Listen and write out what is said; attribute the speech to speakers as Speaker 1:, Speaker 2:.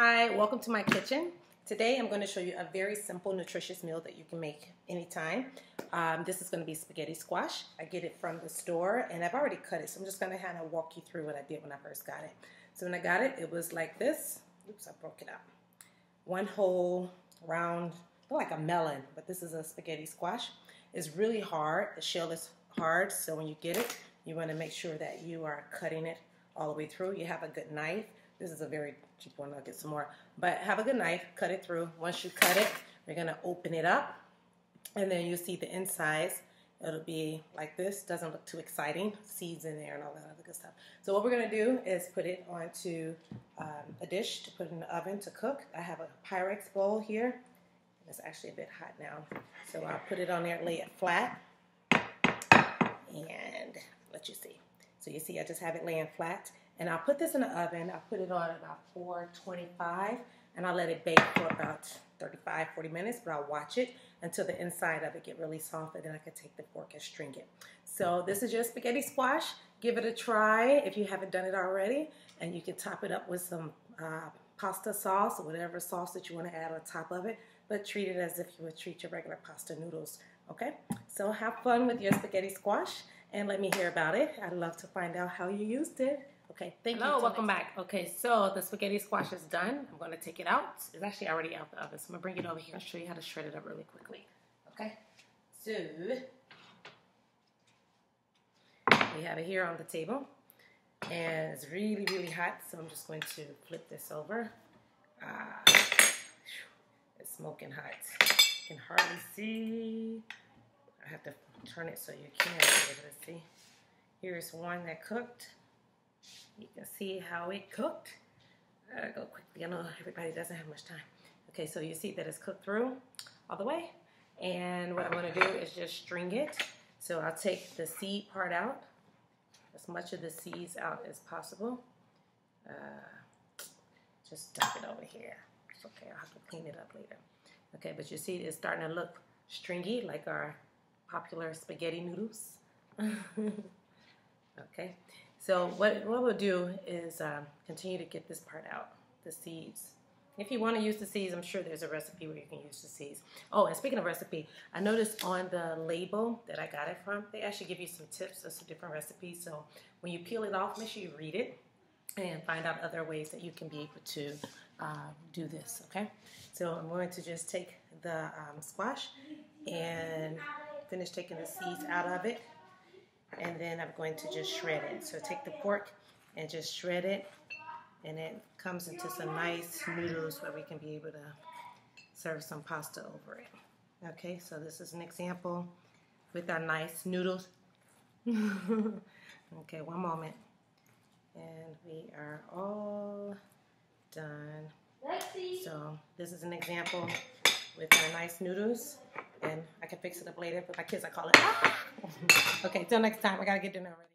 Speaker 1: Hi, welcome to my kitchen. Today I'm going to show you a very simple nutritious meal that you can make anytime. Um, this is going to be spaghetti squash. I get it from the store and I've already cut it so I'm just going to kind of walk you through what I did when I first got it. So when I got it, it was like this. Oops, I broke it up. One whole round, like a melon, but this is a spaghetti squash. It's really hard. The shell is hard, so when you get it, you want to make sure that you are cutting it all the way through. You have a good knife. This is a very cheap one. I'll get some more. But have a good knife. Cut it through. Once you cut it, you're going to open it up. And then you'll see the insides. It'll be like this. Doesn't look too exciting. Seeds in there and all that other good stuff. So what we're going to do is put it onto um, a dish to put in the oven to cook. I have a Pyrex bowl here. It's actually a bit hot now. So I'll put it on there, lay it flat, and let you see. So you see I just have it laying flat. And I'll put this in the oven. I'll put it on about 425 and I'll let it bake for about 35, 40 minutes, but I'll watch it until the inside of it get really soft and then I can take the fork and string it. So this is your spaghetti squash. Give it a try if you haven't done it already. And you can top it up with some uh, pasta sauce or whatever sauce that you want to add on top of it. But treat it as if you would treat your regular pasta noodles. Okay? So have fun with your spaghetti squash and let me hear about it. I'd love to find out how you used it. Okay, thank Hello, you. Hello, welcome back. Okay, so the spaghetti squash is done. I'm going to take it out. It's actually already out the oven, so I'm going to bring it over here and show you how to shred it up really quickly. Okay, so we have it here on the table, and it's really, really hot, so I'm just going to flip this over. Ah, it's smoking hot. You can hardly see. I have to turn it so you can be able to see. Here's one that cooked. You can see how it cooked. I gotta go quickly. I know everybody doesn't have much time. Okay, so you see that it's cooked through all the way. And what I'm gonna do is just string it. So I'll take the seed part out, as much of the seeds out as possible. Uh, just dump it over here. It's okay, I'll have to clean it up later. Okay, but you see it's starting to look stringy like our popular spaghetti noodles. okay, so what, what we'll do is um, continue to get this part out, the seeds. If you want to use the seeds, I'm sure there's a recipe where you can use the seeds. Oh, and speaking of recipe, I noticed on the label that I got it from, they actually give you some tips of some different recipes. So when you peel it off, make sure you read it and find out other ways that you can be able to uh, do this, okay? So I'm going to just take the um, squash and finish taking the seeds out of it and then I'm going to just shred it. So take the pork and just shred it and it comes into some nice noodles where we can be able to serve some pasta over it. Okay, so this is an example with our nice noodles. okay, one moment. And we are all done. So this is an example with our nice noodles. And I can fix it up later, but my kids, I call it. Okay, till next time. I gotta get dinner ready.